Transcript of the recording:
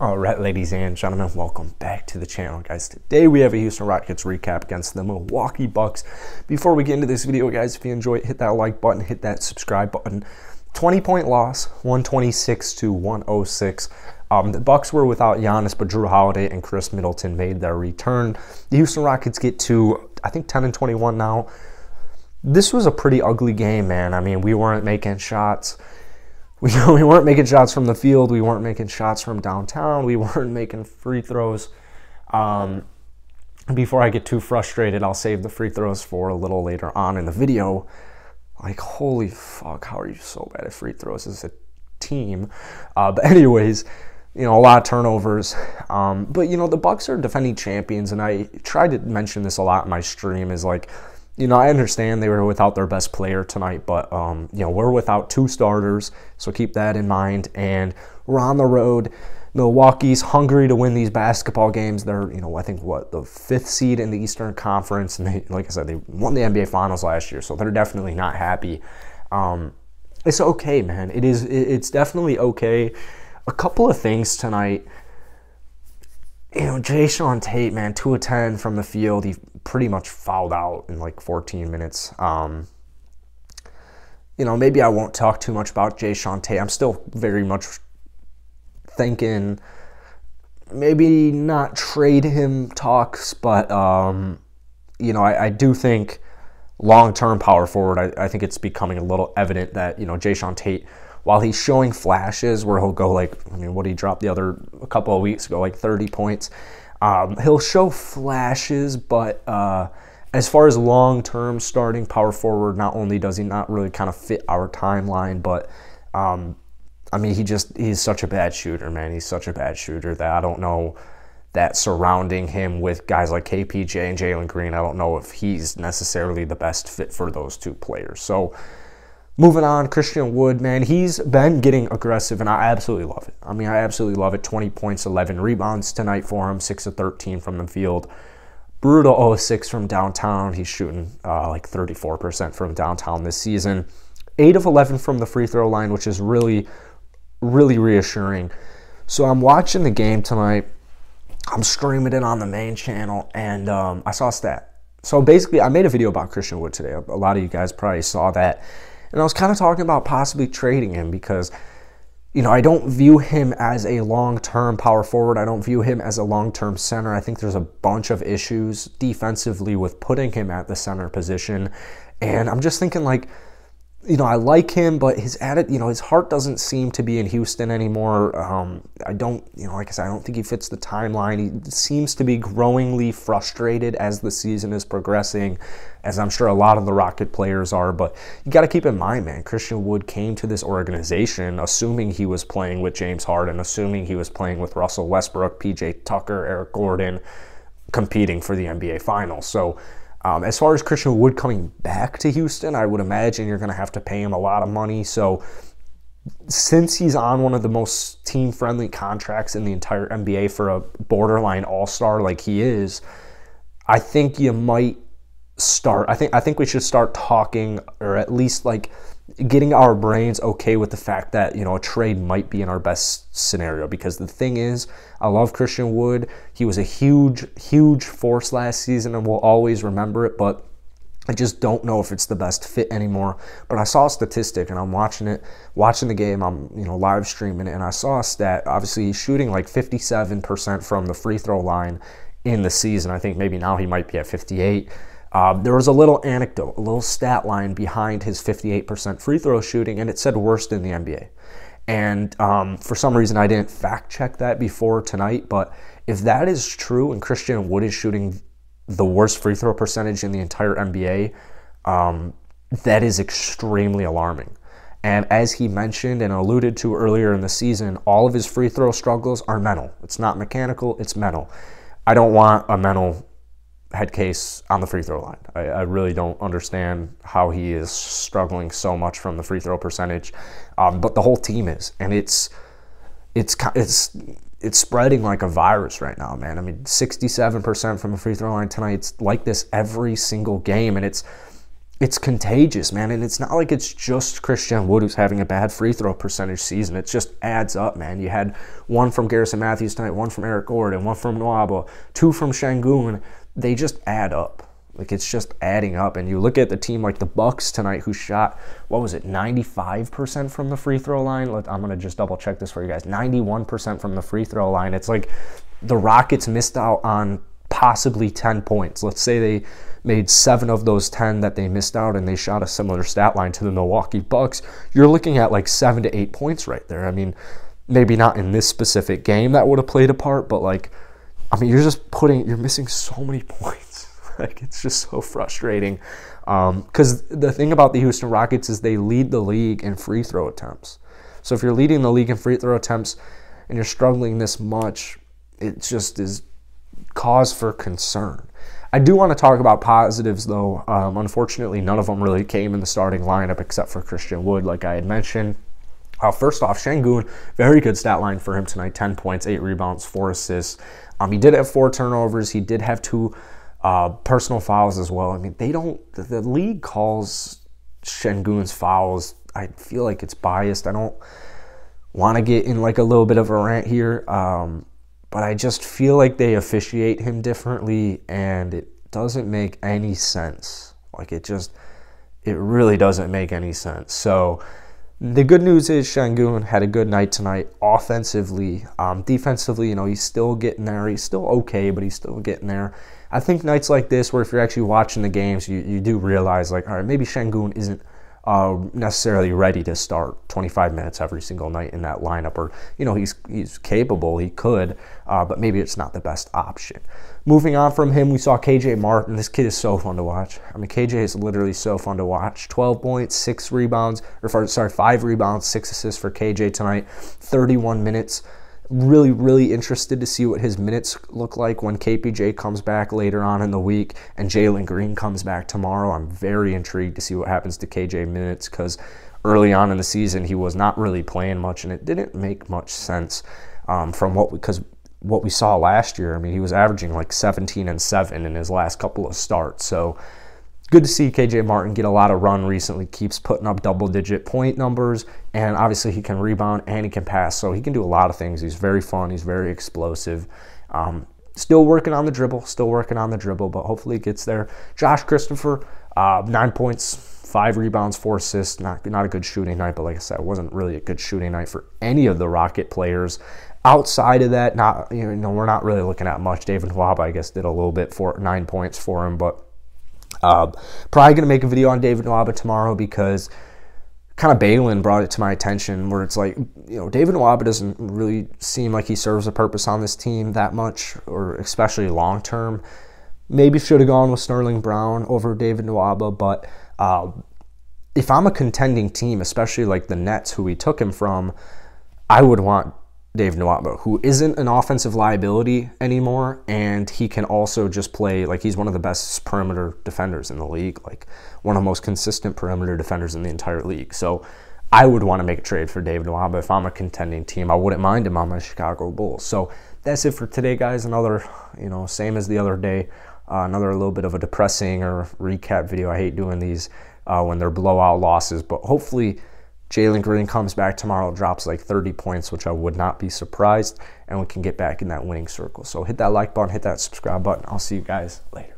All right, ladies and gentlemen, welcome back to the channel, guys. Today we have a Houston Rockets recap against the Milwaukee Bucks. Before we get into this video, guys, if you enjoy it, hit that like button, hit that subscribe button. 20 point loss, 126 to 106. Um, the Bucks were without Giannis, but Jrue Holiday and Khris Middleton made their return. The Houston Rockets get to, I think, 10 and 21 now. This was a pretty ugly game, man. I mean, we weren't making shots we, we weren't making shots from the field. We weren't making shots from downtown. We weren't making free throws. Um, before I get too frustrated, I'll save the free throws for a little later on in the video. Like, holy fuck, how are you so bad at free throws as a team? Uh, but anyways, you know, a lot of turnovers. Um, but you know, the Bucks are defending champions, and I tried to mention this a lot in my stream. Is like you know, I understand they were without their best player tonight, but um, you know, we're without two starters, so keep that in mind. And we're on the road. Milwaukee's hungry to win these basketball games. They're, you know, I think what the fifth seed in the Eastern Conference, and they, like I said, they won the NBA Finals last year, so they're definitely not happy. Um, it's okay, man. It is. It's definitely okay. A couple of things tonight you know, Jae'Sean Tate, man, 2 of 10 from the field. He pretty much fouled out in like 14 minutes. Um, you know, maybe I won't talk too much about Jay Tate. I'm still very much thinking maybe not trade him talks, but, um, you know, I, I do think long term power forward, I, I, think it's becoming a little evident that, you know, Jae'Sean Tate – while he's showing flashes where he'll go like, I mean, what he dropped the other a couple of weeks ago, like 30 points. Um, he'll show flashes, but uh, as far as long term starting power forward, not only does he not really kind of fit our timeline, but um, I mean, he just he's such a bad shooter, man. He's such a bad shooter that I don't know that surrounding him with guys like KPJ and Jalen Green, I don't know if he's necessarily the best fit for those two players. So Moving on, Christian Wood, man, he's been getting aggressive, and I absolutely love it. I mean, I absolutely love it. 20 points, 11 rebounds tonight for him, 6 of 13 from the field. Brutal 06 from downtown. He's shooting uh, like 34% from downtown this season. 8 of 11 from the free throw line, which is really, really reassuring. So I'm watching the game tonight. I'm streaming it on the main channel, and um, I saw a stat. So basically, I made a video about Christian Wood today. A lot of you guys probably saw that. And I was kind of talking about possibly trading him because, you know, I don't view him as a long term power forward. I don't view him as a long term center. I think there's a bunch of issues defensively with putting him at the center position. And I'm just thinking, like, you know, I like him, but his added, you know, his heart doesn't seem to be in Houston anymore. Um, I don't, you know, like I said, I don't think he fits the timeline. He seems to be growingly frustrated as the season is progressing, as I'm sure a lot of the Rocket players are. But you got to keep in mind, man, Christian Wood came to this organization assuming he was playing with James Harden, assuming he was playing with Russell Westbrook, PJ Tucker, Eric Gordon, competing for the NBA Finals. So, um, as far as Christian Wood coming back to Houston, I would imagine you're going to have to pay him a lot of money. So, since he's on one of the most team friendly contracts in the entire NBA for a borderline all star like he is, I think you might start. I think I think we should start talking, or at least like getting our brains okay with the fact that you know a trade might be in our best scenario. Because the thing is i love christian wood. He was a huge huge force last season and we'll always remember it but i just don't know if it's the best fit anymore. But i saw a statistic and i'm watching it watching the game. I'm you know live streaming it and i saw a stat. Obviously he's shooting like 57% from the free throw line in the season. I think maybe now he might be at 58 uh, there was a little anecdote, a little stat line behind his 58% free throw shooting, and it said worst in the NBA. And um, for some reason, I didn't fact check that before tonight. But if that is true, and Christian Wood is shooting the worst free throw percentage in the entire NBA, um, that is extremely alarming. And as he mentioned and alluded to earlier in the season, all of his free throw struggles are mental. It's not mechanical, it's mental. I don't want a mental head case on the free throw line. I, I, really don't understand how he is struggling so much from the free throw percentage, um, but the whole team is, and it's it's it's it's spreading like a virus right now, man. I mean, 67% from the free throw line tonight. It's like this every single game, and it's it's contagious, man. And it's not like it's just Christian Wood who's having a bad free throw percentage season. It just adds up, man. You had one from Garrison Matthews tonight, one from Eric Gordon, one from Nwaba, two from Sengun. They just add up. Like it's just adding up. And you look at the team like the Bucks tonight, who shot what was it, 95% from the free throw line. I'm gonna just double check this for you guys. 91% from the free throw line. It's like the Rockets missed out on possibly 10 points. Let's say they made seven of those 10 that they missed out and they shot a similar stat line to the Milwaukee Bucks. You're looking at like seven to eight points right there. I mean, maybe not in this specific game that would have played a part, but like, I mean, you're just putting, you're missing so many points. like, it's just so frustrating. Because um, the thing about the Houston Rockets is they lead the league in free throw attempts. So if you're leading the league in free throw attempts and you're struggling this much, it just is cause for concern. I do want to talk about positives, though. Um, unfortunately, none of them really came in the starting lineup except for Christian Wood, like I had mentioned. Uh, first off, Sengun, very good stat line for him tonight 10 points, 8 rebounds, 4 assists. Um, he did have 4 turnovers. He did have 2 uh, personal fouls as well. I mean, they don't, the, the league calls Sengun's fouls. I feel like it's biased. I don't want to get in like a little bit of a rant here. Um, but I just feel like they officiate him differently and it doesn't make any sense. Like it just, it really doesn't make any sense. So the good news is Sengun had a good night tonight offensively. Um, defensively, you know, he's still getting there. He's still okay, but he's still getting there. I think nights like this, where if you're actually watching the games, you, you do realize, like, all right, maybe Sengun isn't – uh, necessarily ready to start 25 minutes every single night in that lineup. Or, you know, he's, he's capable, he could, uh, but maybe it's not the best option. Moving on from him, we saw KJ Martin. This kid is so fun to watch. I mean, KJ is literally so fun to watch. 12 points, six rebounds, or sorry, five rebounds, six assists for KJ tonight, 31 minutes really, really interested to see what his minutes look like when KPJ comes back later on in the week and Jalen Green comes back tomorrow. I'm very intrigued to see what happens to KJ minutes because early on in the season he was not really playing much and it didn't make much sense um, from what because what we saw last year. I mean, he was averaging like 17 and 7 in his last couple of starts. So good to see KJ Martin get a lot of run recently, keeps putting up double digit point numbers, and obviously he can rebound and he can pass. So he can do a lot of things. He's very fun, he's very explosive. Um, still working on the dribble, still working on the dribble, but hopefully it gets there. Josh Christopher, uh, nine points, five rebounds, four assists. Not, not a good shooting night, but like I said, it wasn't really a good shooting night for any of the Rocket players. Outside of that, not you know, we're not really looking at much. David Nwaba, I guess, did a little bit for nine points for him, but uh, probably going to make a video on David Nwaba tomorrow because kind of Balin brought it to my attention where it's like, you know, David Nwaba doesn't really seem like he serves a purpose on this team that much, or especially long term. Maybe should have gone with Sterling Brown over David Nwaba, but uh, if I'm a contending team, especially like the Nets, who we took him from, I would want Dave Nwaba, who isn't an offensive liability anymore, and he can also just play like he's one of the best perimeter defenders in the league, like one of the most consistent perimeter defenders in the entire league. So I would want to make a trade for Dave Nwaba if I'm a contending team. I wouldn't mind him on my Chicago Bulls. So that's it for today, guys. Another, you know, same as the other day, uh, another little bit of a depressing or recap video. I hate doing these uh, when they're blowout losses, but hopefully Jalen Green comes back tomorrow, drops like 30 points, which I would not be surprised, and we can get back in that winning circle. So hit that like button, hit that subscribe button. I'll see you guys later.